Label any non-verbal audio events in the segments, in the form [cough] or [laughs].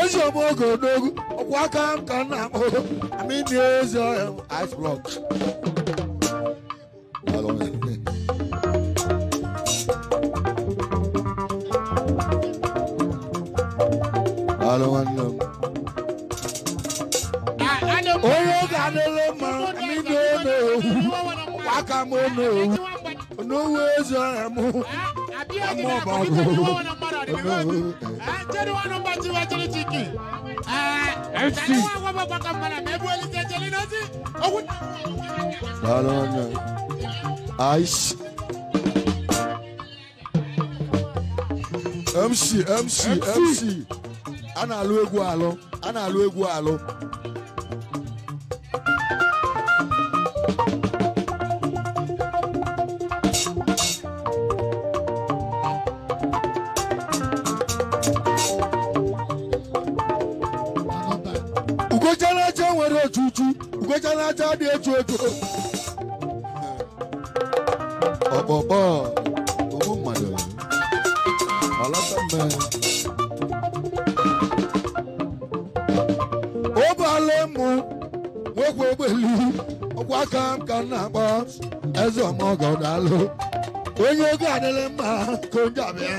ozi ọma oge odogu ọkwa aka m ka nna m amịnị ozi ọhịa ice block onye oge adịla mma amịnị onowu ọkwa aka m onowu onowu ozi ọhịa m Ammo MC, MC, MC. Ana alụ egwu alụ, ana alụ egwu alụ. alụ onye oge adịghị mma ka oge abịa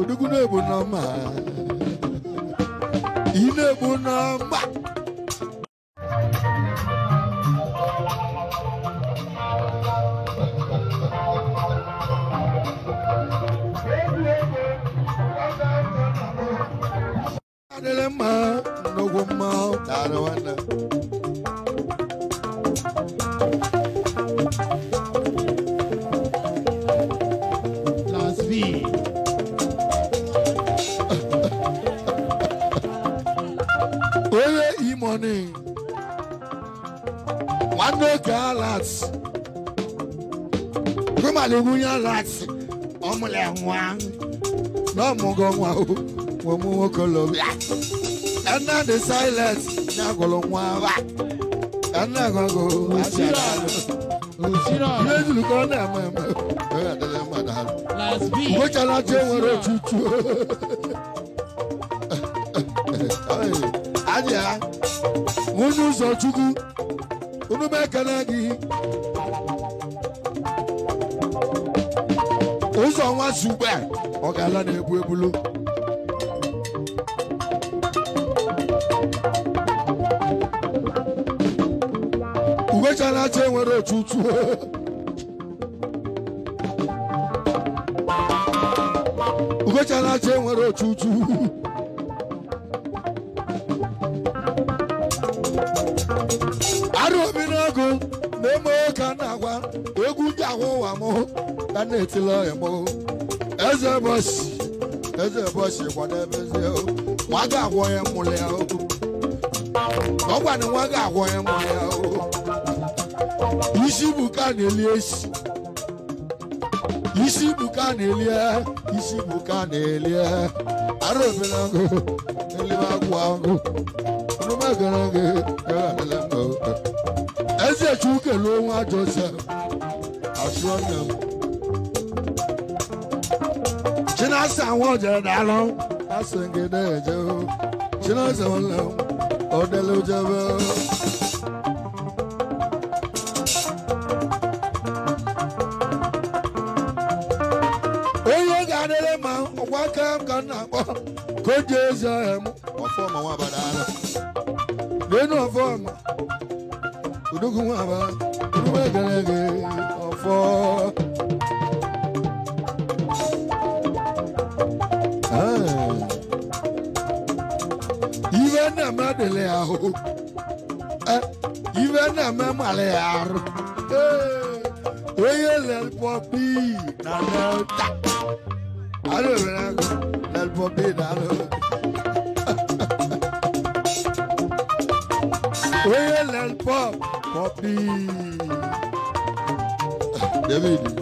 odugwu na-egbu n'ọma ị na-egbu kálukú yàn láti ọmọlẹ̀ wọn náà mú gan wọn o wọ́n mú wọn kọ lọ bíà ẹnà the silence ní àgọ́lọ̀ wọn wá ẹnà gbogbo àti àdàlù náà mọ̀ ẹ̀mọ́ ẹ̀rọ àdàlù ẹ̀mọ́ àdàlù ìgbésẹ̀ náà tí ó wọ́n rẹ̀ tutù adìyà wọn ní sọ chukwu unu bẹ́ẹ̀ kẹ́lẹ́ gí. asugbe ọgala na-egbu egbulu uwechara acha enwere otutu uwechara acha enwere otutu arụ obi n'ọgụ na-eme ka na-agwa egwu ndị ahụ ụwa mụ ka na-etila ọya mụ eze bọsị eze bọsị kwadebezi o nwa ga-agwọ ya mụrụ ya o ọ gwara nwa ga-agwọ ya mụrụ ya o isi buka na-eli esi isi buka na-eli isi buka na-eli ara obere ngụ elibe agwụ ngụ onume gara gị eze chukelu nwa josef asụọ nna m chinasa nwoje dalụ asị gị na-eje chinasa nwanne odele ujebe onye ga-adịrị ma ọgwa aka m ka m na-akpọ ka o ji ezi ahịa m ọfọma nwa abada ala n'enu ọfọma udugwu nwa abada udugwu egere gị ọfọ Eh, na ma dele aho eh ive na ma male aro eh oye le popi na na ta alo na le popi na alo oye le pop popi David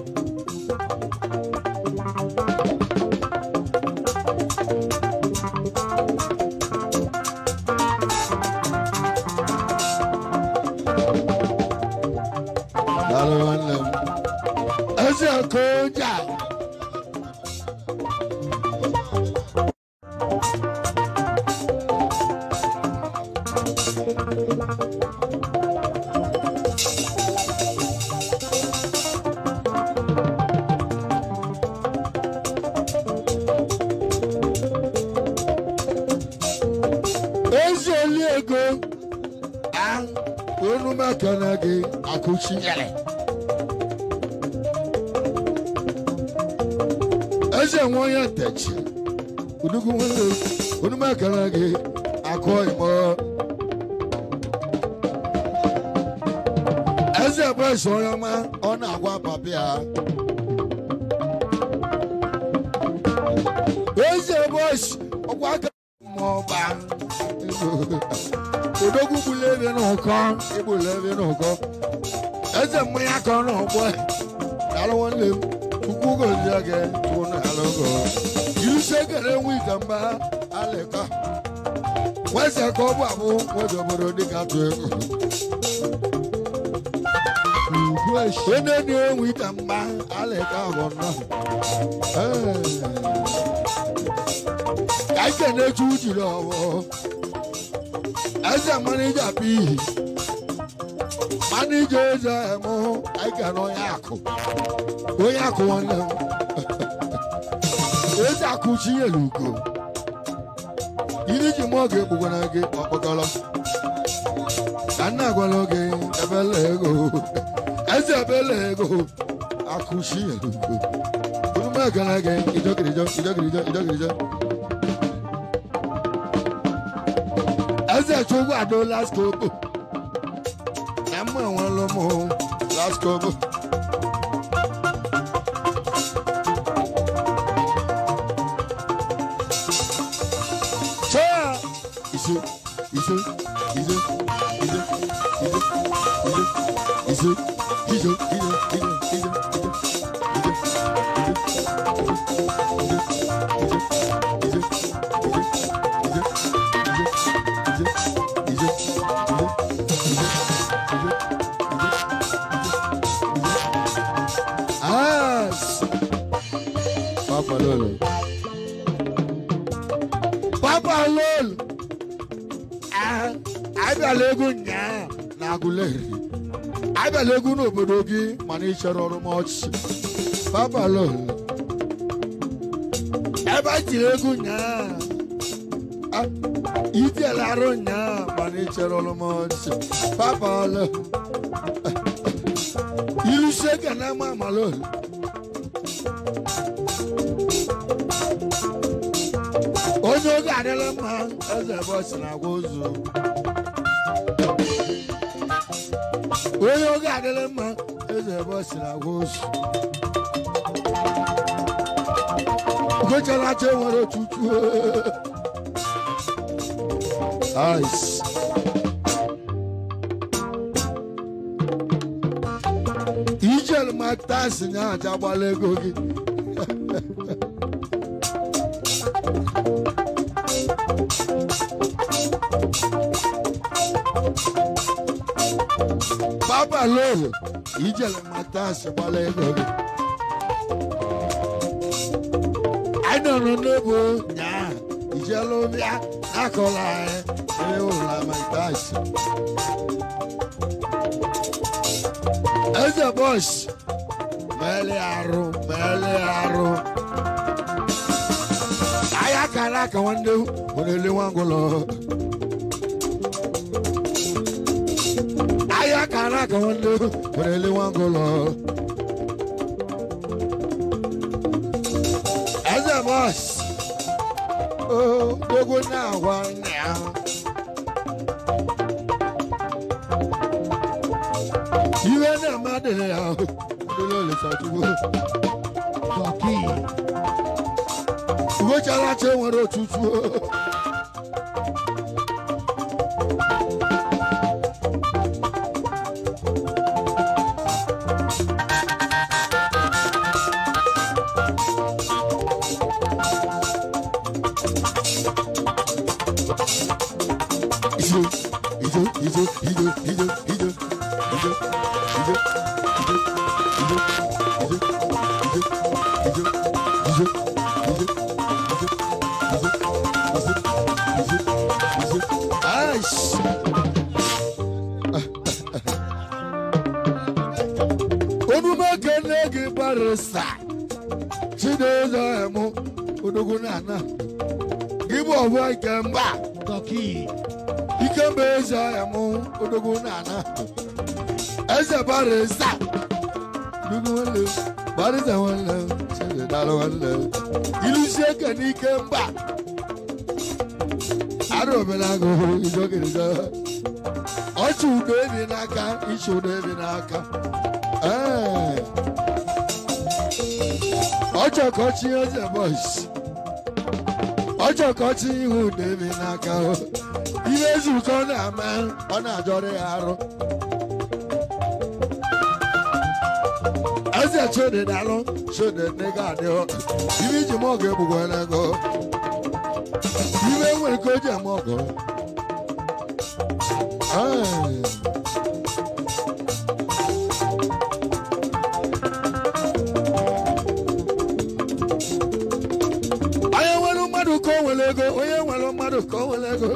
ọsẹ kó jà. Ego, ah, onu makana gị akwụchi ọchị unugwu nwere onume gị akụ ịmọ eze ebresi onye agwa papi ya eze ebresi ọgwa aka ọba Odogu gbule ebe n'ụkọ igbule ebe n'ụkọ eze mmanya ka ọ ọgbọ ya jamba aleka wẹsẹ kọ bọ àmú wọjọ bọdọ ní kàtó ẹkọ. Ene ni ewi jamba aleka wọn náà. Kájẹ̀ ní ojú jùlọ ọ̀wọ́. Ẹsẹ̀ mọ́níjà bíi. Mọ́níjà ẹ̀sẹ̀ ẹ̀mú ẹ̀kẹ́ ní oyún àkó. Oyún àkó wọn náà. akụchi nyere ugo iri ji mụọ gị ekpukwara gị ọkpọkọrọ ka nna gwara gị ebele ego eze ebele ego akụchi nyere ugo onume gara gị ijọgirijọ ijọgirijọ ijọgirijọ eze chukwu adọ laskobo na mma enwerela ụmụ laskobo Música nature or much. Bàbá lọ. Ẹ bá jìrì egún yàn. Ìdí ẹ̀ láró yàn. By nature or much. Bàbá lọ. Ìlú ṣe kẹ̀lẹ́ mọ́ àmọ́ lọ. Onye oge adịla mma, eze bọsị na-agwa ozu. Onye oge adịla mma bɔ sirawo su. Gbẹ́jọ́lá tẹ wọn lọ tutu. Nice. Ijel ní àjàgbálẹ̀ gògì. Bàbá lóòrè ijele mata asibala egogo anọrọ n'ebo nyaa ijele ụbịa akọla anyị onye ụra mata asị eze bọs mele arụ mele arụ ahịa kara aka nwanne onye ele nwa ngụlọ akara ka wando orele wangolo eze bọs ogogo na-agwa nna ya iwe na-ama dịrị ya ndị olesachukwu tọki ugochara chi nwere otutu Chidozo emu, odogun nana, give nwoke bụ eze ọhịa mụ odogwu na-ana eze bara eze gbarịza nwanne chededara nwanne iluzie ike n'ike mba arụ omenagụ ijogirijo ọchị udo ebi n'aka ichi udo ebi n'aka ee ọchọ ka eze bọs ọchọ ka ọchị ihu udo edi n'aka ihe nzukọ na-ama ọ na-ajọrọ ya arụ eze chididalụ chididgadị ibe iji mọgụ egbugwere ego ibe nwere ka o ama ọgụ onye nwere mmadụ ka o nwere ego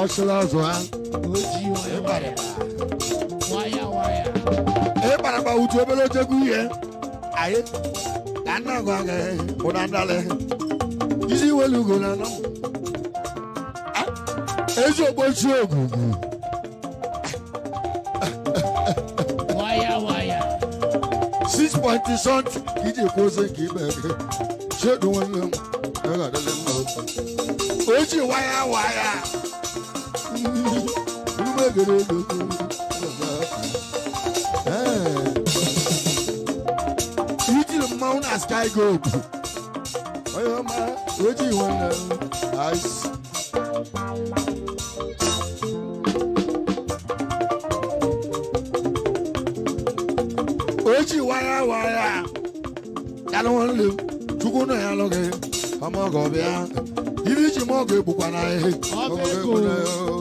ọsịla azụ ha ịkparaba utu obere ochekwu ihe anyị na nnagụ agaghị bụ na ndalị isi welu ugo na anọ ezi ogbochi ogugu six point something iji kwuo ose nke ibe gị chedu nwanne m ọ ga-adịlị mma o waya waya gbèrè gbogbo ọ̀gá ọ̀gá. Yíjí lè mọ ọ́nà Oji waya waya, yàrá wọn lè tukú náà yà lọ́kẹ́, ọmọ ọgọ̀ bíyà, ibi jì mọ́ ọgọ̀ èbùkọ̀ náà yẹ, ọmọ ọgọ̀ náà yọ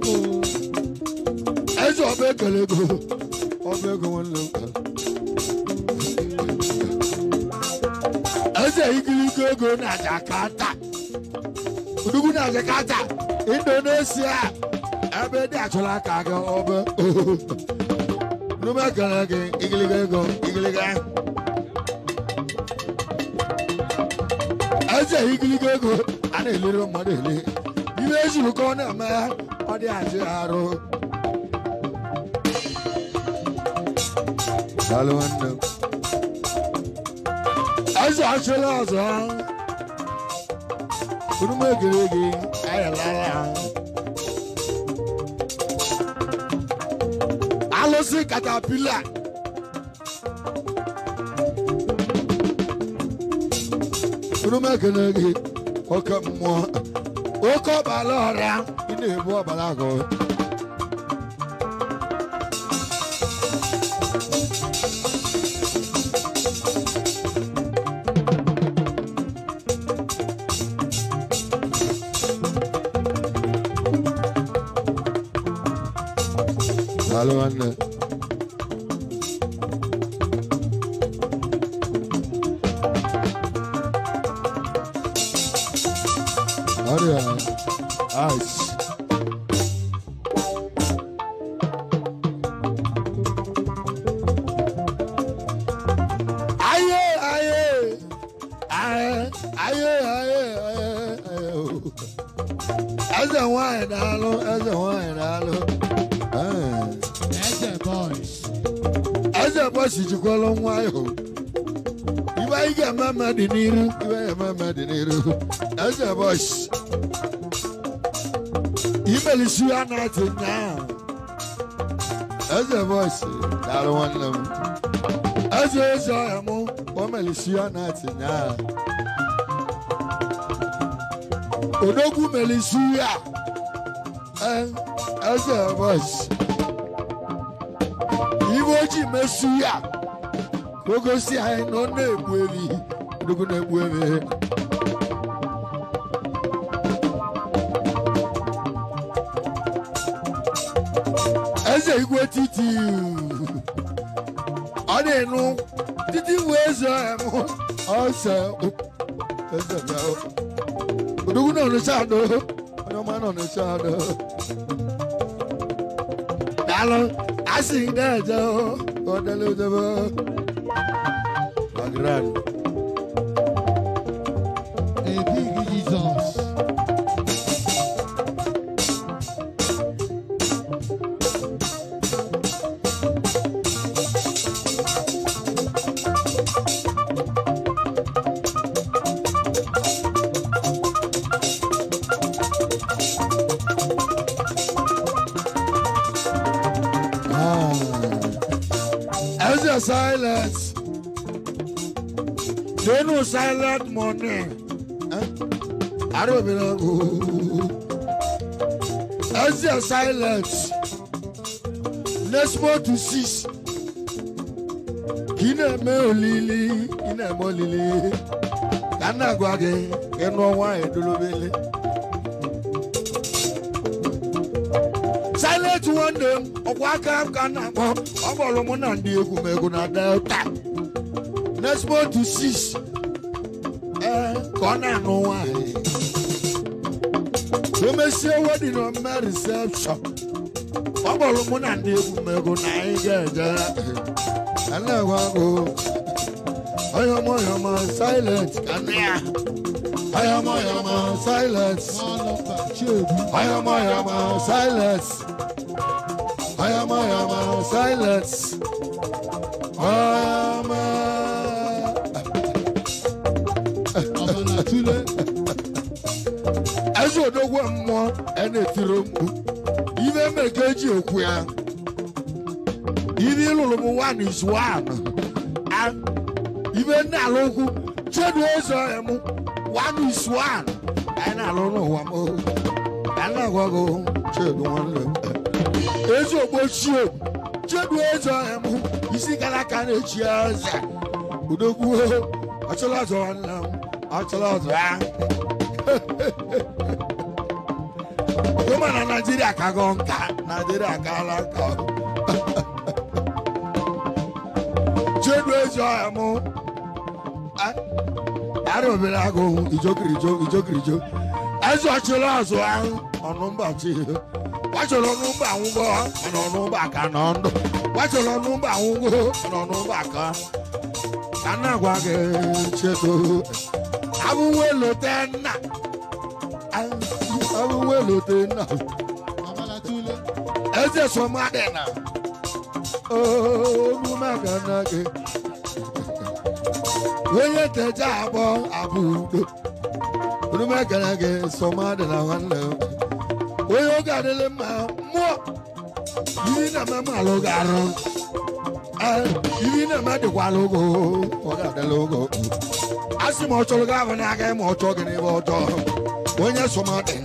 kelego ẹsẹ ọbẹ kelego ọbẹ gọwọn lọ kà ẹsẹ igili gogo na Jakarta odugwu na Jakarta Indonesia ebe dị achọla aka gị ọbẹ nume kele gị igili gogo igili gogo. ẹsẹ igili gogo a na-elere mmadụ ele n'ime ezuru ka ọ na-eme ọdẹ àti àrò. Salwando. Ẹ̀sẹ̀ àṣẹlẹ̀ ọ̀sọ́. Kùdùmọ̀ ègèrègè ayọ̀ lára. Alọ́sí katapila. Kùdùmọ̀ ègèrègè ọkọ̀ mọ́ ọkọ̀ bàlọ́ ọ̀rẹ́ na-egbu ọbara agụ Hello, Anne. ayé ayé ayé o eze nwanyị daalụ eze eze boys eze boys jikwala nwayọ. ibe ga-eme mma n'iru ibe anyị ga-eme mma n'iru eze boys imelisi ya na-atị nyaa eze boys nwanne m eze mụ na odogwu melisu ya eze bọs ibe ojii mesu ya ka gosi anyị na ọ na-egbu ebi odogwu na-egbu ebi eze igwe titi ọ na-enu titi wee zọọ ya m ọsọ eze bịa 누구는 어느 사도 어느 어느 사도 나는 아신다죠 어디로 잡아 마그라니 the silence. They no silent morning. I don't belong. As the silence. Let's go to six. Kina me olili, kina mo lili. Kana gwage, kenu wa edulobele. etuwo nne m ọkwa aka m ka na-akpọ ọ kpọrọ mụ na ndị egwu na delta nespo to ee ka ọ na-anụ nwanyị emesie wedin omume risepshọn ọ mụ na ndị egwu m egwu na anyị ga-eje na-enwe agụ oyom silent ka nne silent oyom oyom Ayama, ayama, silence. Ayama. Amana eh. tule. Ẹ̀sùn òdògbò mmụọ ẹni etiri mkpu. Ibe mere ka eji okwu ya. Ibe ịlụrụ m one is one. Ibe nna alụ okwu. Chedu ụzọ ya One is one. Anyị na-alụ n'ụwa m. Anyị na-agwa gị chedu nwanne m. ezi ogbochie chebu eze ọha m isi gara aka na-echi eze udogwu achọla ọzọ nna m achọla ọzọ ya goma [laughs] na naijiria ka gọọ nka naijiria kaala nka chebu [laughs] eze ọha m arụbere agụ ijokirijo ijokirijo eze ọchịla ọzọ ahụ ọnụ mba chi wájọlọ nùbà ń wọ ọ̀nà nùbà kan nà ń dùn wájọlọ nùbà ń wọ ọ̀nà nùbà kan kánà gbàgé ṣètò abúwélò tẹ nà abúwélò tẹ nà ẹsẹ sọmọ adẹ nà olùmọ kànà gé wéyé tẹjá bọ àbúgbò olùmọ kànà gé sọmọ adẹ nà wà lẹwọ. onye oge adịla mma mmụọ iri na ama malụ ga-arụ iri na ama dịkwala ogo oge adịla ogo a sị m ọ chọrọ gị ahụ n'aka ma ọ chọọ gị n'ebe ọjọọ onye so m dị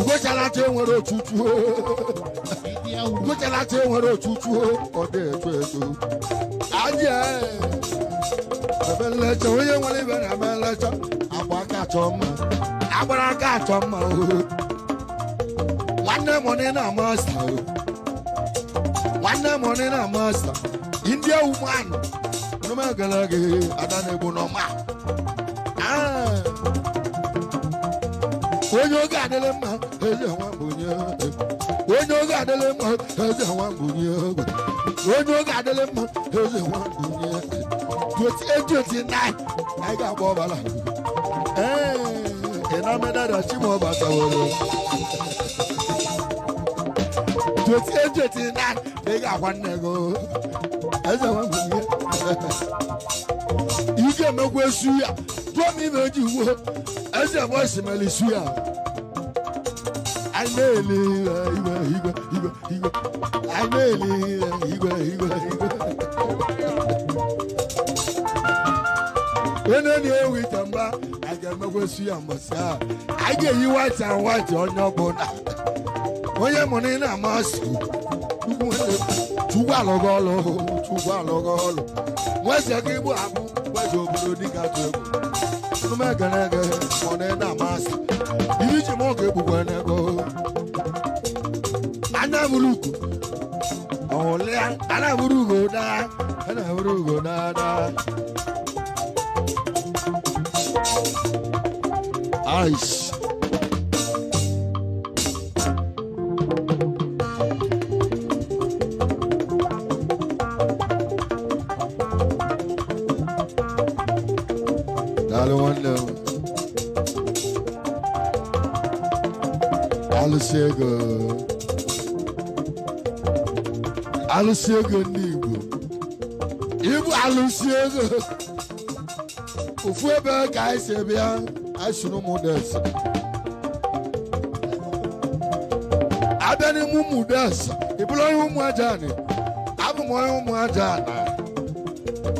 ugochalacha enwere otutu ugochalacha enwere otutu ọ dị eto eto ajị e. ebe nlecha onye nwere ibe na eme nlecha agba aka chọọ mma agbara aka achọ mma o nwanne m onye na masta o nwanne m onye na masta ndị ewu mmanụ n'omegala gị ada na-egbu n'ọma ah. onye oge adịla mma eze nwa mbunye onye oge adịla mma eze nwa mbunye onye oge adịla mma eze nwa mbunye 28 29 anyị ga-agba ọbara ee ina medada chimo basawolo joti joti na bega kwanne go eze wangu ike mekwe suya domi meji wo eze bo simeli suya aneli igwe igwe igwe igwe aneli igwe igwe igwe eneni ewita na ya mbọsị a a ga-eyi white and white onye ọbụla onye mụrụ ị na-amasị chukwu e alụghị ọlụ chukwu alụghị ọlụ nwesị igbu abụ obodo atụ egwu ị na-amasị ji m anya bụrụ ọhụlịa ana bụrụ ugo daa ana bụrụ ugo daa daa Ice. Dale wanda. Alụsịego. Alụsịego ndị Igbo. Igbo alụsịego. Ofu ebe ka anyị si bịa asunu mu dɛs adani mu mu dɛs ibulɔyin mu ajaani abumɔyin mu ajaana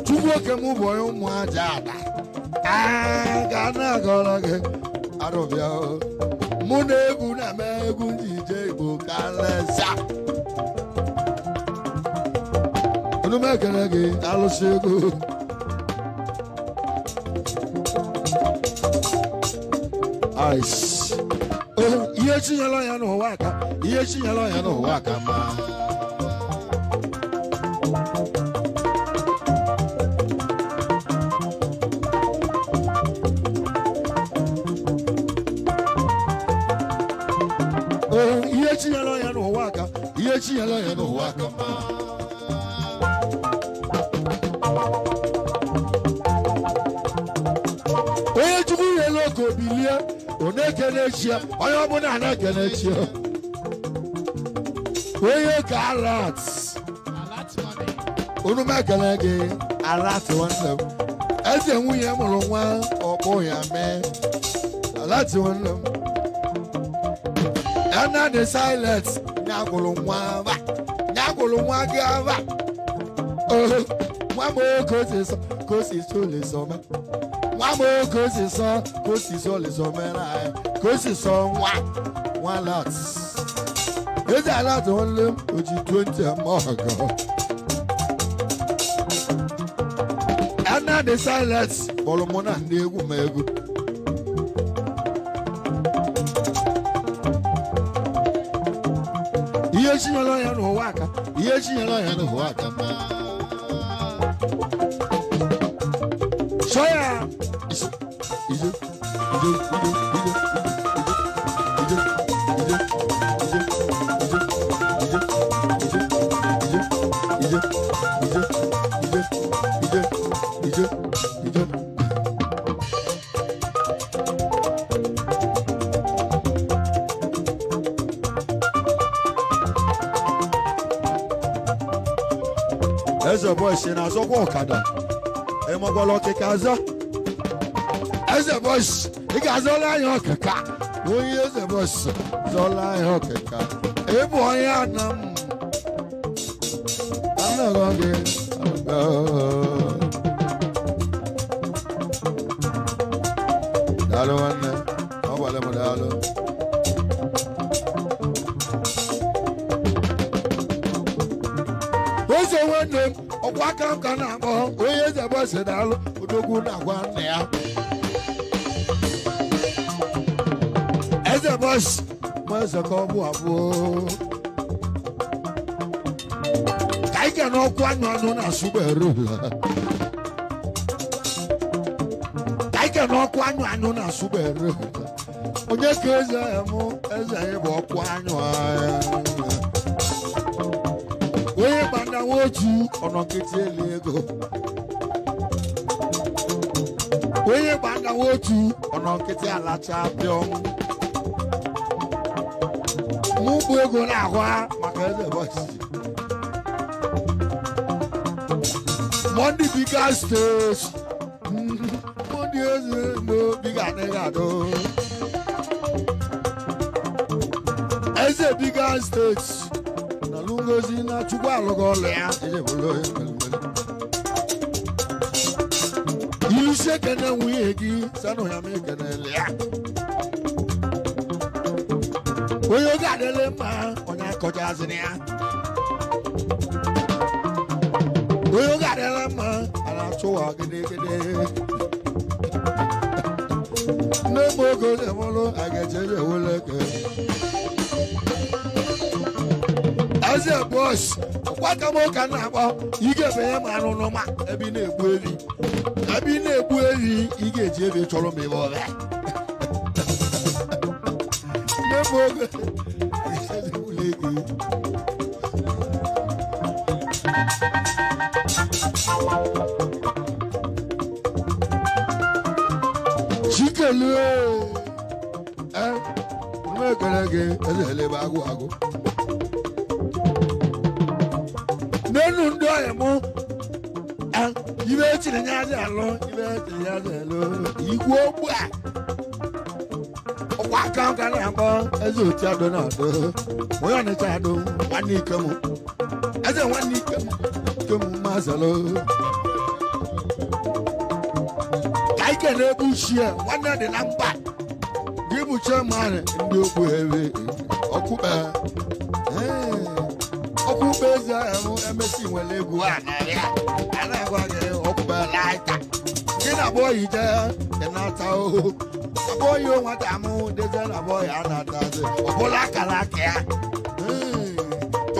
tuboke mu bɔyin mu ajaana ɛɛ gana kɔlɔke arɔbia o mu ne egu na mɛ egu jije igbo kan lɛ sa onumɛ kɛlɛ ke alosego. Christ. Oh, ihe chi nyala ya n'ụwa aka, ihe chi nyala ya n'ụwa aka maa. n'ekyia ɔyɛ ɔmo na ana gɛ n'ekyia weye galat onu mɛ gɛlɛ ge alat wɔn lɛm ɛsɛ ŋun yɛ mɔlɔ ŋwa ɔbɔ yamɛ alat wɔn lɛm ɛna de silent nyagolo ŋwa va nyagolo ŋwa gɛ va ɔhɔ oh, ŋwa mo ko ti sɔ ko si so le sɔ mɛ ŋwa mo ko si sɔ ko si so le sɔ mɛ kó sì sọ wá one lot èdè aláàtọ̀ wọn lé ojì twenty mọ́ ọ̀gá. Anna the silent. bọ̀lùmọ́nà ní egwu ma egwu. ihe chinyela ọhịa n'ụwa aka ihe chinyela ọhịa n'ụwa aka chọọ ya ije ije ije ịga-azọ eze bọs ị ga-azọla anyị ọkịka onye eze bọs zọla anyị ọkịka ịbụ onye ana m anọrọ gị daalụ nwanne ọ gwara m daalụ eze nwanne m ọkwa aka m ka na-akpọ onye eze Chukwu na-agwa nna ya eze bọs ma eze ka ọ bụ abụọ ka anyị ga n'ọkụ anyụ anụ na asụgbere ka anyị ga n'ọkụ anyụ na asụgbere onye ka eze ya mụ eze anyị bụ ọkụ anyụ ahịa onye gbana nwa otu ọnọ elu ego onye gba agawa otu ọnọ nkịtị alacha pịọ mụ bụ ego na-ahụa maka eze bọchị mọndị biga steeti mọndị eze mgbe biga n'ịgado eze biga steeti na lungozi na chukwu alụghị ọlụ ya ejebụla onye you ishe kene wiyegi sanu you kene lia oyo gadele ma onya koja zinia oyo gadele ma ala tuwa gede gede ne mogo ne molo agejeje woleke eze bọs ọkwa ka m ụka na can ị ga-ebe ya ma anụ n'ụma ebe ị na-egbu ebi abịa ị na-egbu ehi ị ga-eji ebe chọrọ m ebe ọbịa chikelu e, ekele gị ezelebe agụ agụ n'elu ndị ọhịa mụ tinye aja alụ ibe tinye aja alụ igwe ogbu a ọkwa aka nka na-akpọ eze oti adọ na adọ onye ọnịcha adọ nwanne ike m eze nwanne ike m ike m mazalụ ka ike na-egbu ushie nwanne dị na mba gị bụchie mmadụ ndị okwu ebe ọkụkpe ọkụkpe eze ahụ emesi nwere egwu a narị naita gị na boyi je ịnata ohu aboyi nwata amụ deze na boyi anatazi ọbụla akara aka ya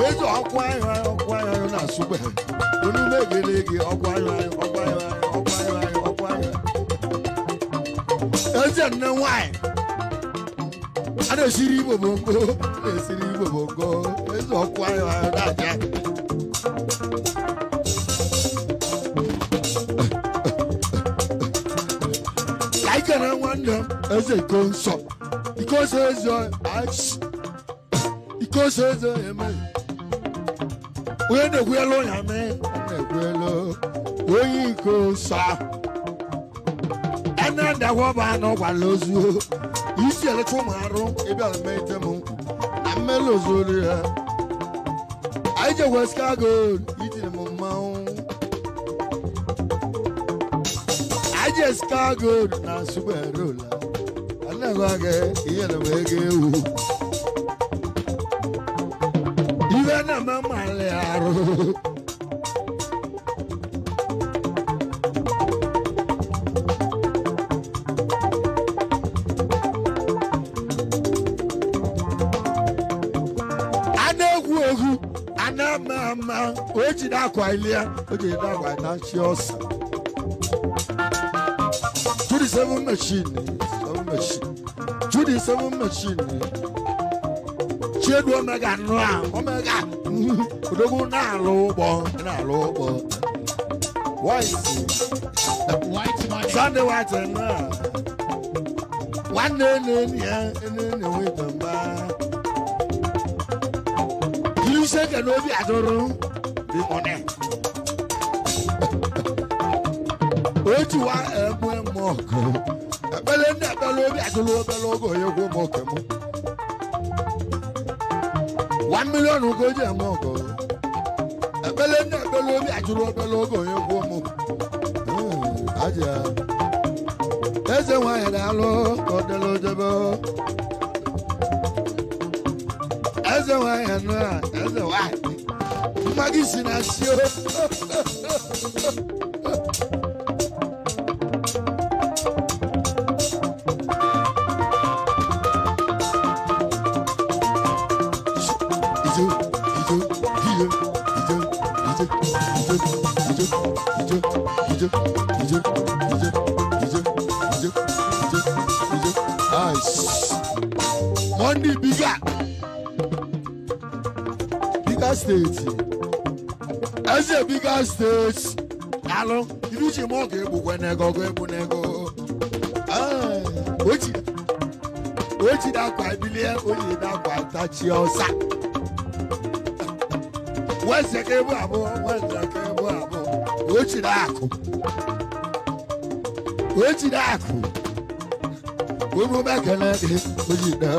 ezi ọkụ anyụ ọkụ anyụ na sugbe unu megide gị ọkụ anyụ ọkụ anyụ ọkụ anyụ ọkụ anyụ eze nne nwanyị a na-esiri igbo bongo na-esiri igbo bongo ezi ọkụ anyụ anyụ na eze iko nsọ iko ose eze achi iko ose eze eme onye na-egwu elu ya mee na-egwu elu onye iko nsọ ene ndagwa ọba anọ gwara ozu isi eleta ụmụ arụ ebe alamete m na mmeli ozu olu ya anyị je west cargo itiri m mmanwụ Yes, cargo, na super roller gbaagɛ yɛlɛma ege wo. Ibe na ma ma le aro. Ana egwu egwu, ana ama ama, o jide ilia, o jide akwa na chi ọsa. Twenty-seven machine, seven machine di seven machine chiedu omega nnọọ a omega odogwu na-alụ ụgbọ na-alụ ụgbọ white sunday white nnọọ nwanne enyi ya enyi na-enweghị mba jiri isi ekele obi adụrụ dị mọne otu wa ebu eme ọgụ obele ndị ebele obi agụlụ obele oge onye kwuo m oke m one million ka hmm, o ji eme ọgọ ebele ndị ebele obi ajụrụ obele oge onye kwuo m aja eze nwanyị na-alụ ka ọ dịla ojebe eze nwanyị na eze nwanyị mma gị si na sio state as a bigger state alụ ibi ji ma ọ ga-egbukwe n'ego ọgụ egbu n'ego o ji dakwa bilie oyi dakwa tachi ọsa wese ka ebu abụọ wese ka ebu abụọ o jiri akụ o jiri akụ onye omekele gị o ji na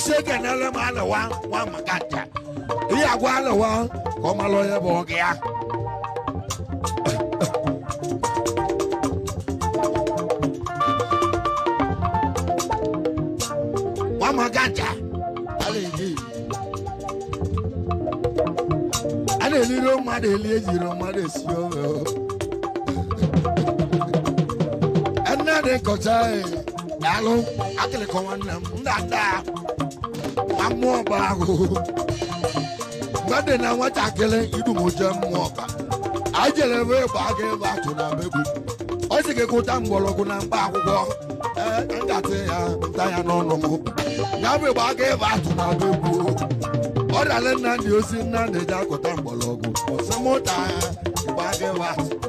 isi eke na-ele m alụwa nwa maka ncha ihe agwa alụwa ka ọ mara onye bụ ọgị ya nwa maka ncha a na-eliro mmadụ eli ejiri mmadụ esi oe nne dị kọcha alụ akịrịkọ nwanne m ndị ada mmụọ ọba ahụ mmadụ na nwatakịrị idu m jee mmụọ ọba anyị jere ebe ịgba aga ebe atụ na megbu ọ sị gị kụta mgbọrọgwụ na mkpa akwụkwọ e, nkatị ya nta ya n'ọnụ m ya bụ ịgba aga ebe atụ na megbu ọ dara nna dị osi nna na-eji akụta mgbọrọgwụ ọsị mụta ịgba aga ebe atụ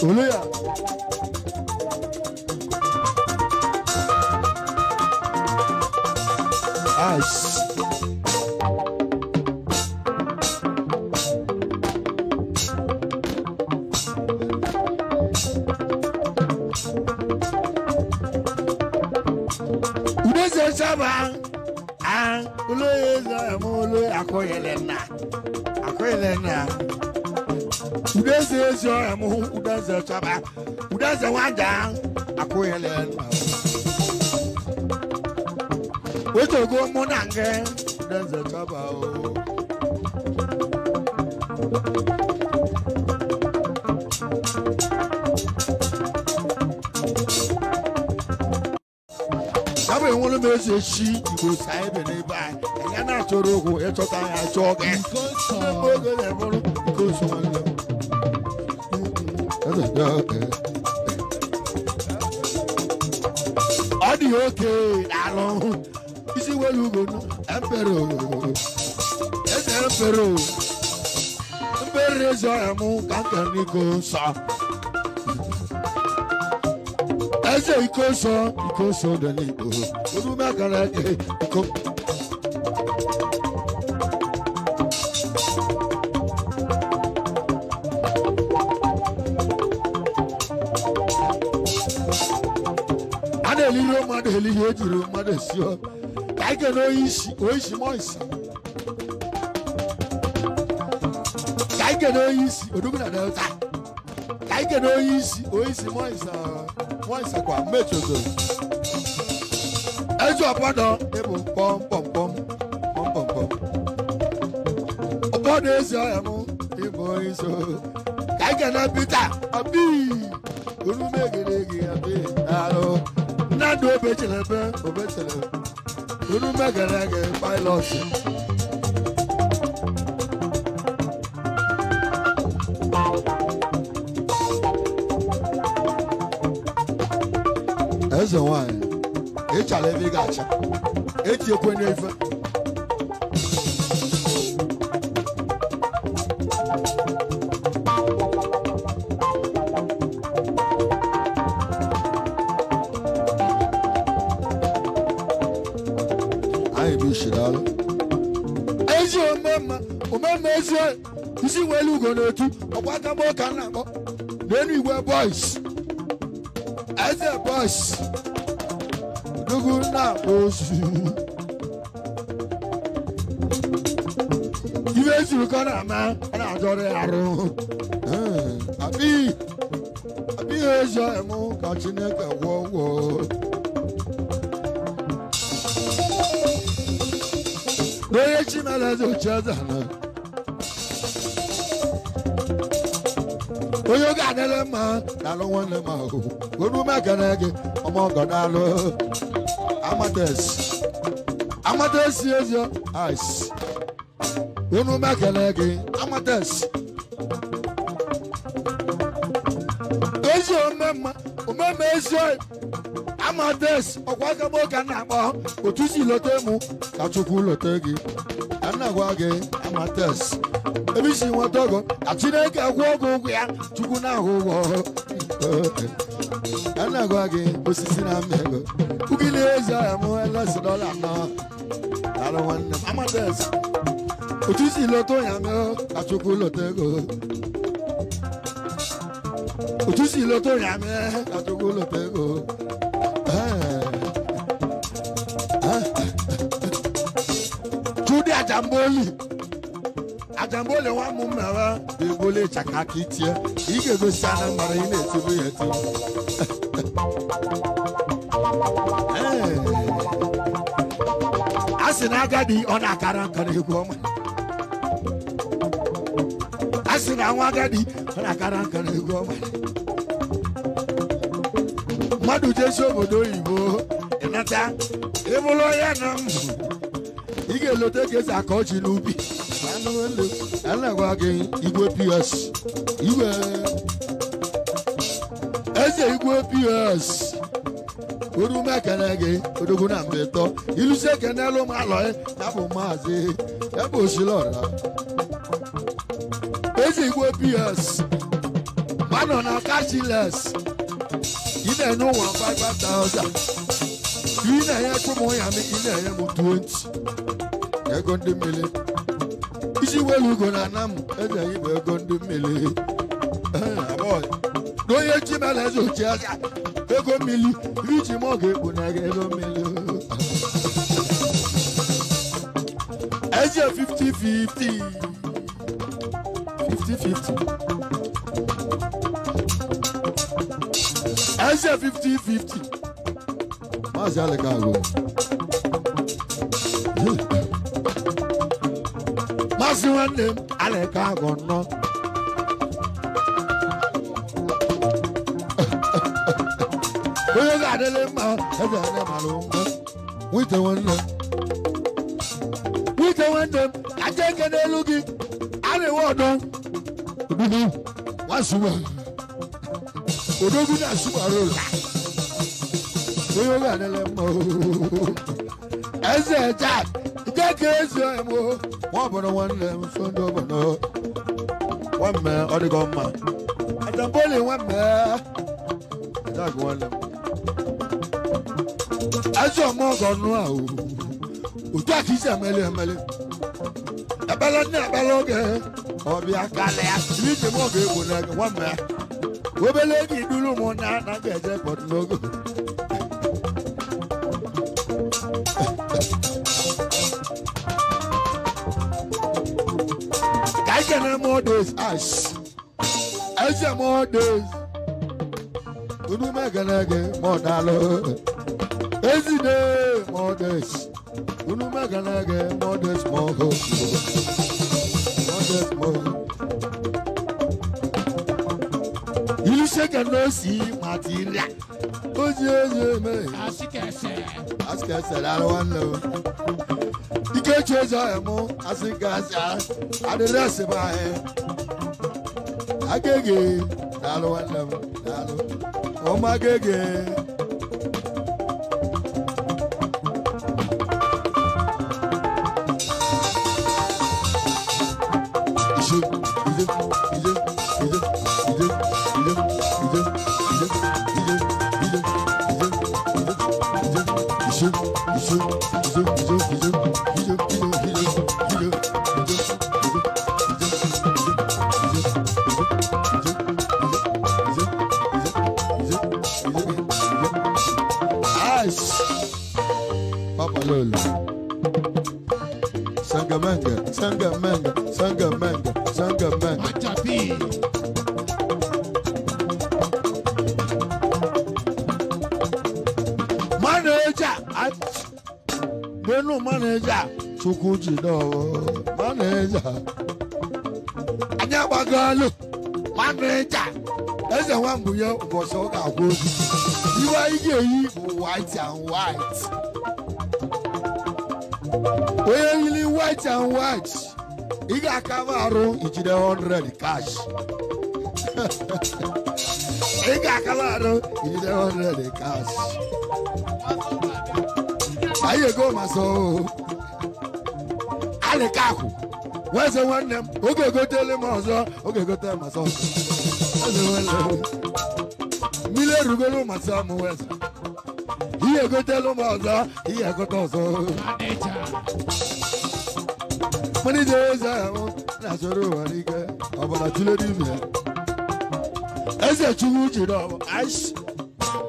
Hallelujah. I ezi ọrịa mụ udeze chọba udeze nwanja akwụghịla elu ojogo mụ na nge udeze chọba o abụ enwere m ezi echi igbo saa ebe n'ebe anyị ya na-achọrọ okwu ịchọta ya achọ gị oge na-ebụrụ nke osimiri ọ dị oke n'ala ọhụụ isi welu ugonu empere eze empere mpere eze ọrịa mụ ka nka n'iko nsọ eze iko nsọ iko nsọ dị n'igbo odume akara ike esi o taike na oishi oishi mo isa taike na oishi odumuna na ota taike na oishi oishi mo isa mo isa kwa mechozo ezu ọpọdọ ebo pọmpọmpọm pọmpọmpọm ọpọdọ ezi ọya mụ ịbụ iso taike na bita ọbi orumegedege abi alụ nadu obetselebe obetsele onumegɛrɛgɛ pilɔsi. eze nwanyị ịchara ebe ị ga-acha eti ekwe n'ife ọgbata bọ ka nna nkọ n'enu igwe boys eze boys dugu nna osu ibe ezuru ka na ama ọ na-adọrọ ya arụ abi abi ezo emu ka chineke gwọgwọ n'onye chimere eze ochie zana onye oge adịla mma na-alụ nwanne m ahụ oru makana gị ọmọ ọgọ na-alụ amates amates ezi ice onu makana gị amates ezi omemma omeme ezie. amates ọkwa aka m ka na-akpọ otu si lote mụ ka chukwu lote gị ka nna gwa gị amates ebe isi nweta ọgọ ka chineke kwụọ ọgwụ ụgwọ ya chukwu na-ahụ ụgwọ anagwa gị osisi na mba ego ugile ezi ahịa m elesi dọla anọ alụ nwanne m amades otu isi lota ụnyaahụ ka chukwu lota ego otu isi lota ụnyaahụ ka ole nwa ụmụ m nawa ebole chaka aka itie ị ga-egosi ana mara ị na-etibu ya etu eh. a sị na agadi ọ na-akara nka n'egwu ọma a sị na nwa agadi ọ na-akara nka egwu ọma mmadụ jesi obodo oyibo ịnata ịbụlụ ya na ị ga-elote ka esi akọ ọchị n'ubi anụelu igwe pos iwe eze igwe pos orume ekene gị odogwu na mgbe tọ ilusi ekene elu m alọ eh, ya bụ maazị ebe osila eze igwe pos manọ na kashiles ị na-enye ụwa 5000 ị na-enye ekwe m ụnya m ị na-enye m 20 ego ndị mmiri isi welu ugo na anam eze ibe eh, ego ndị mmiri n'onye ji mere eze ochi aja ego mmiri iji m ga-ekpu na ego mmiri eze 50-50 50-50 eze 50-50 maazị alịka agụ Ngozi nwanne m aleka agụ nnọ onye ga-adịlị mma eze ane mara nwa nwanne wite nwanne m aja eke n'elu gị a na-enwe ọdọ obibi odogwu na-asụgbara ụlọ onye ga-adịlị mma eze mọbụrụ nwanne m sondo obodo nwamme ọ dịgo mma adamboli nwamme adagụ nwanne m azụ ọmụ ọgọ nụ ahụ otu a ka isi emeli emeli ebele nne ebele oge ọbịa kalịa ije m ọgọ egwu n'ego nwamme obele ego idulu m na anaghị eje pọtụ n'ogo HNM more days, ash. HNM more days. Unu meganege more dalo. Easy day more days. Unu meganege more days more hope. More days more hope. You second no see material. Ozi ozi me. Asikese. Asikese, I don't want to know. Ikechi Ezeoyemu Asingaza Adiresi Bahe Agege Dalu Wandam Dalu Omagege Agege anyị agbagolu manija eze nwambunye ụbọchị ọ ga-agwa ozi iwe anyị ga-eyi bụ white and white onye yiri white and white ị ga-aka m arụ ijide 100 cash ị ga-akala arụ ijide 100 cash anyị ego masọ alịka akwụ weze nwanne m oge egotele m ọzọ oge egotele m ọzọ mmiri erugolo masa m weze ihe egotelu m ọzọ ihe egote ọzọ mmanija eze ahụ na-achọrọ ụwa n'ike ọbara tụle n'ime eze chukwu jiri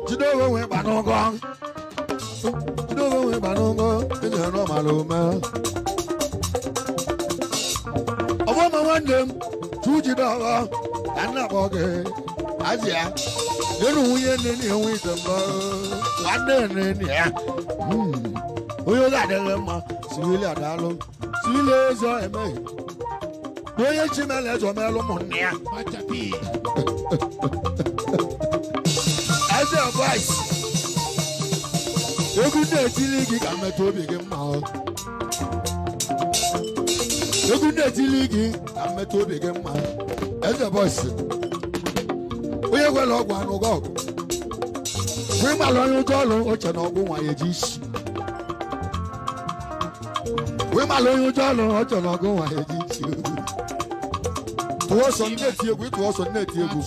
jide onwe nwee gba n'ụgọ jide onwe nwee gba n'ụgọ enyere ọmalụ mee nwanne m chuji n'ọghọ ka nna kpọ gị azịa ịnụ nwunye nne na enwe ite mbọ nwanne nne ya onye oge adịghị mma sirili adalụ sirili eze emeghị onye chimela eze omelụ ụmụnne ya eze ọbọis egwu na-etili gị ka mmetụ obi gị mma sokundeji ligi na mmetụ obi gị mma eze bọsị onye gwela ọgwụ anụ gị ọgụ ịgbalụ onye ụjọ ọlụ oche na ọgwụ nwa ya eji isi ịgbalụ onye ụjọ ọlụ oche na ọgwụ nwa ya eji isi tụọ nneti egwu ịtụọ ọsọ nneti egwu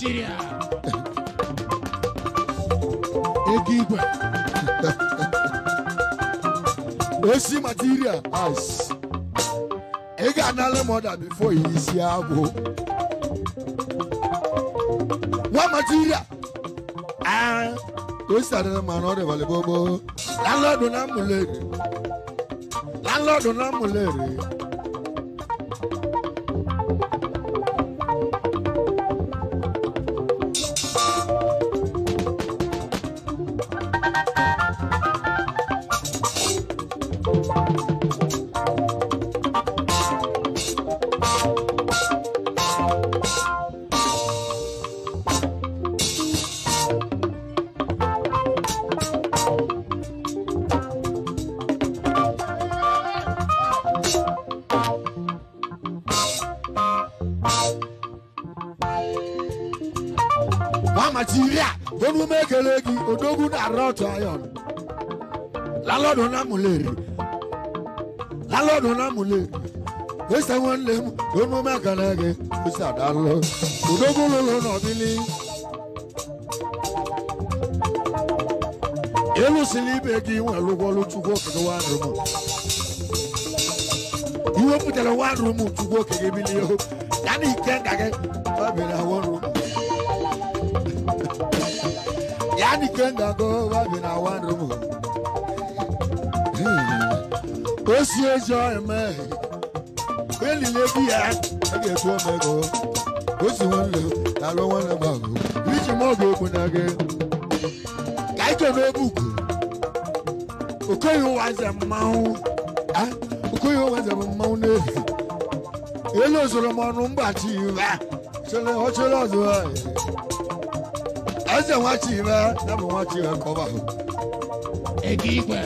ego igwe osi material ice He got another mother before he is here. What material? Ah, we started a man or the volleyball. Landlord, don't have Landlord, don't have out iron. la ona muleri. Landlord ona muleri. Ese nwanne m emume akara gị esi adalụ. Odogwu lụrụ n'ọbili. Elu siri ibe gị nwere ụgwọlụ chukwu okenye wadrum. Iwepụtara wadrum chukwu Ya na ike nga gị babere Anike Ndago wey be na one room hmm. o si ejo eme elile bi ya a e ga-ekwu omego o si nwanne alụ nwanne gbagụ iji m oge na ka ike n'obe ugwu okoye ụwaze mmanwụ okoye ụwaze mmanwụ n'efu elu ozoro m ọnụ eze nwachibe nabụ nwachibe nke ọba ego igwe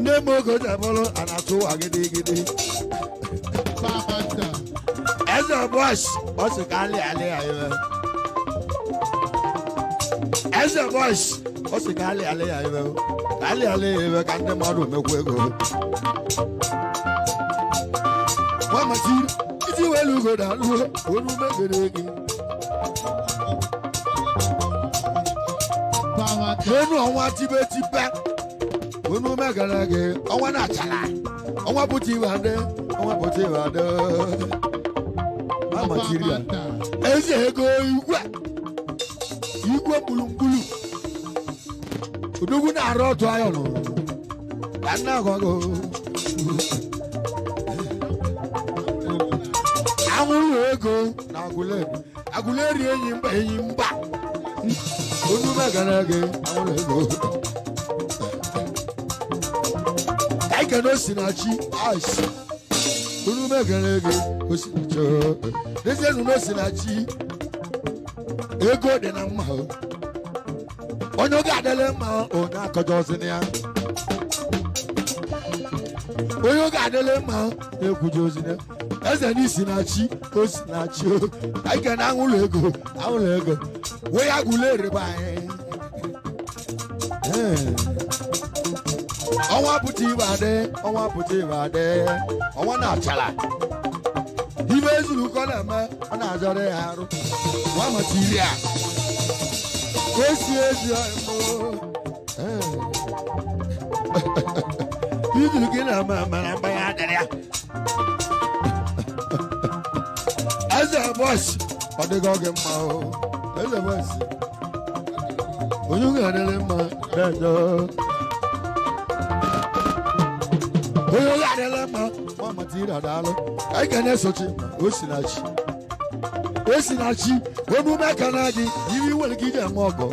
nne m oge debụrụ a na-atụ ụwa gidigidi eze bọs ọ sị ka alị alị ya iwe eze bọs ọ sị ka alị alị ya iwe ka alị alị ya iwe ka ndị mmadụ mekwa ego gwa machi iji welu ugo na-alụ onume gịrị gị n'onu ọnwa tibetibe unu megara gị ọnwa na-achara ọnwa pụta iwe adị ọnwa pụta iwe adị amachiri ya eze ego igwe igwe gbulugbulu odogwu na-arụ ọtụ anya n'ụrụ ka nna agwago anwụrụ ego na agụleri agụleri enyi mba enyi mba olúmọ gànàgé àwọn lè lò. káìkà ló sì náà chi àìsí olúmọ gànàgé ó sì náà jọ nísìnyí ló sì náà chi ego dị na mma onye oge adịla mma ọ na-akọjọ ọsịnị ya onye oge adịla mma na-ekwuje ozinị eze n'isi na-achị osi na-achị anyị ga na-aṅụlọ ego aṅụlọ ego wee eh. eh. [laughs] ya gụle eriba anyị ọnwa pụta ibe adị ọnwa pụta ibe adị ọnwa na achala ibe ezuru ka ọ na-eme ọ na-ajọrọ ya arụ nwa mata iri a esi ezi izuru gị na ama mara mgbagha adịrị ya eze bọs ọ dịghị oge mma ẹsẹ̀ wá sí i oyún kẹrẹ lè mọ dájọ́ oyún kẹrẹ lè mọ ti rà dálẹ ẹgẹ ní sọtì ó sì náà jì ó sì náà jì onu mẹka náà di yìí wọlé kí jẹ mọ ọgọ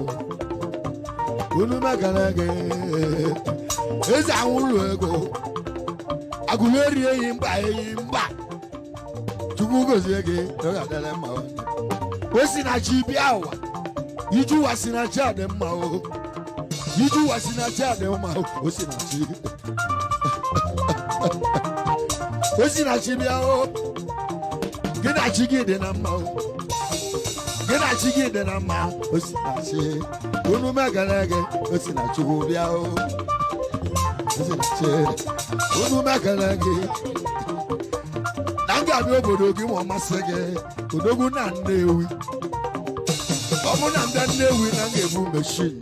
na n'akyi bi awa wa si na a ne mma o wa si na a ne mma o wosi n'akyi [laughs] wosi n'akyi bi awo gị n'akyi gị dị na mma o gị n'akyi gị dị na mma wosi n'akyi unu megara ege wosi n'akyi wo bịa o si na unu megara ege. ga-abịa obodo gị ma ọ masị gị odogwu na Nnewi ọ bụ na ndị Nnewi na ga-ebu meshin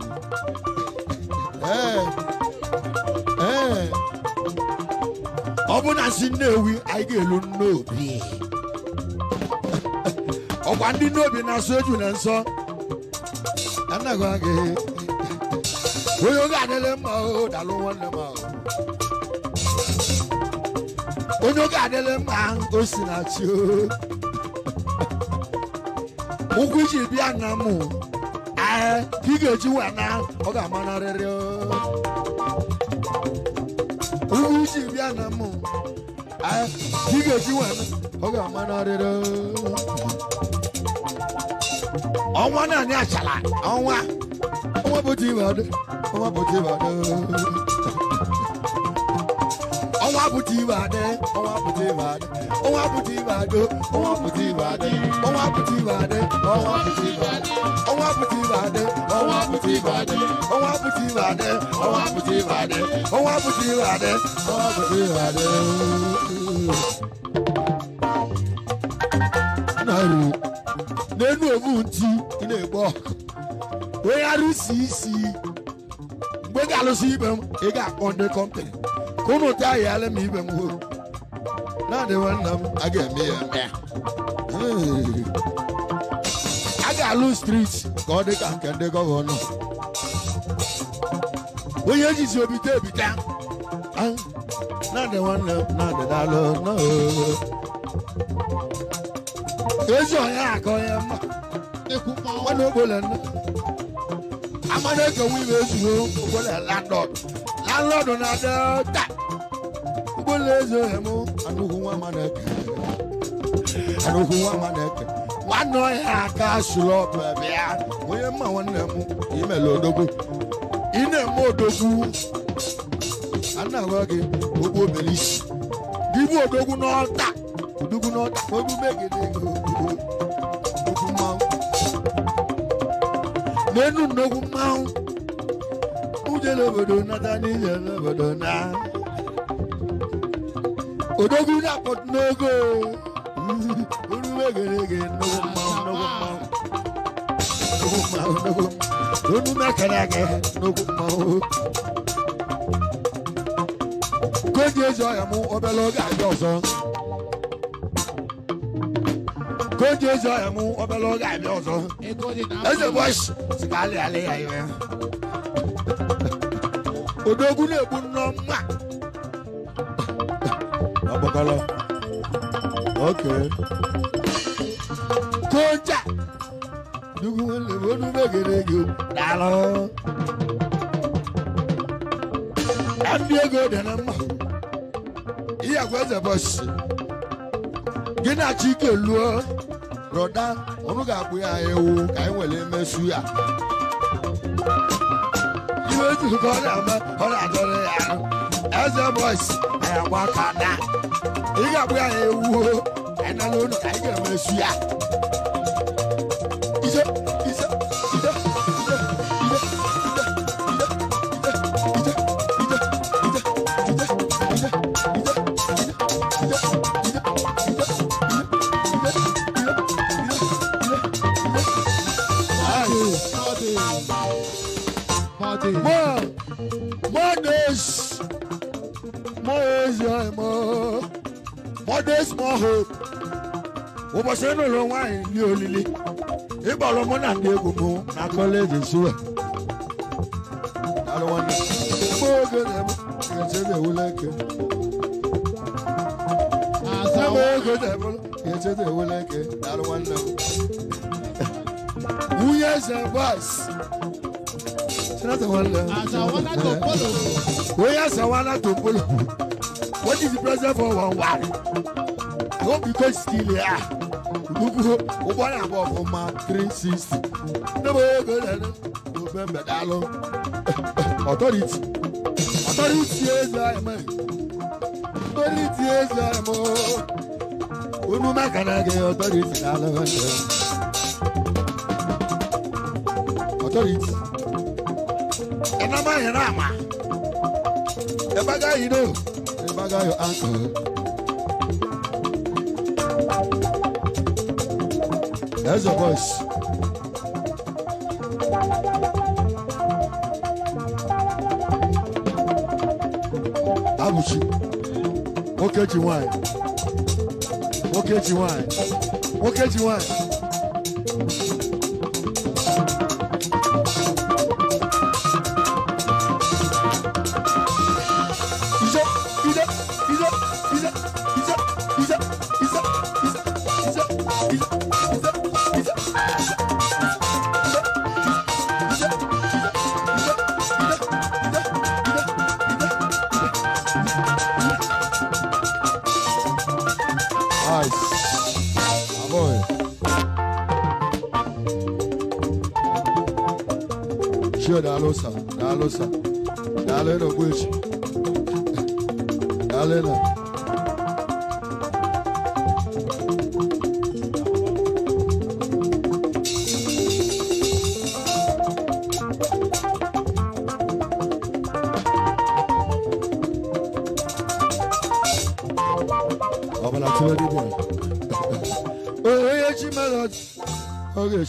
ọ bụ na si Nnewi anyị ga-elu Nnobi [laughs] ọkwa ndị Nnobi na-asụ eju na nsọ anaghị gị onye oge adịla mma o dalụ nwanne m ahụ onye oge adịla mma o si na chi ụkwụ iji bịa na mụ ee ka ị ga-eji wee na ọ ga-amanarịrị ụkwụ iji bịa na mụ ee ka ị ga-eji wee na ọ ga-amanarịrị ọnwa naanị achala ọnwa ọnwa bụ di ọnwa bụ di apụta ibe adị ọnwa apụta ibe adị ọnwa apụta ibe adị ọnwa apụta ibe adị ọnwa apụta ibe adị ọnwa apụta ibe adị ọnwa apụta ibe adị ọnwa apụta ibe adị ọnwa apụta ibe adị ọnwa apụta ibe adị ọnwa apụta ibe adị ọnwa apụta ibe adị naru n'enu omu nti ị na-egbu ọkụ onye arụsi isi mgbe ị ga-alụsi ibe m ị ga-akpọ ndị kọmpanị kunu ta yale mi be nguru na de wannan aga mi ya eh. aga lu street ko de ka ke de go no oye ji si obi te bi ta ah. na de wannan na de da lo no ezo ya ko ya ma eku mo wa no bolan amade ke wi be su o ko la landlord landlord na de ta lezo emu anuhuwa maneke anuhuwa maneke wano ya aka sulo bebia onye mma nwanne mu imele odogwu ị na-eme odogwu anaghọ gị ogbu obelisi dịbụ odogwu n'ọta odogwu n'ọta ka omume gị na-ego nnukwu mmanwụ n'enu nnukwu mmanwụ ujele obodo nata n'ihe obodo na odobi na akpọtụ n'ogo onumegerege nnukwu mmanwụ nnukwu mmanwụ nnukwu mmanwụ onume kere ake nnukwu mmanwụ goji eji ọya m obere oge abịa ọzọ goji eji ọya m obere oge abịa ọzọ eze bọsh si ka alị alị ya iwe odogwu na-egbu nnọọ mma Ọ̀bọ̀kọ́lọ́ okay kọjá dùgbò lèbódú bẹ́gẹ̀dẹ̀gẹ̀ dàlọ́ ẹ̀fíẹ́gò dẹ̀nà mọ́ ìyàgbọ́ ẹ̀sẹ̀ bọ̀ sí gínà chike lùọ́ rọ̀dá ọ̀nùgàgbé àyẹ̀wò káyọ̀wẹ̀lẹ̀ mẹ́sùyà ìwé tìlùkọ́ ọ̀dà mọ́ ọ̀dà àtọ́lẹ̀ yàrá ẹsẹ bọs ẹyà bọ kàdá yìí kà bọ yà ewu ẹnà lónìí kà yìí kà mẹ suya. day small hope ụbọchị ịnụlụ nwaanyị nye olili ịgbọrọ mụ na ndị egwu mụ na kọleji suwe oge na onye azawana topolo God is present for one while. I hope because still here. Lugu ubona abo for ma 360. Nebo go there. Go be medalo. Authority. Authority is I am. Authority is I am. Unu makana ge authority na lo. Authority. Enama enama. Ebaga you know. Baba got your ankle. There's your voice. Abuchi. you wine. Okechi wine. you wine.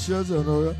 靴子都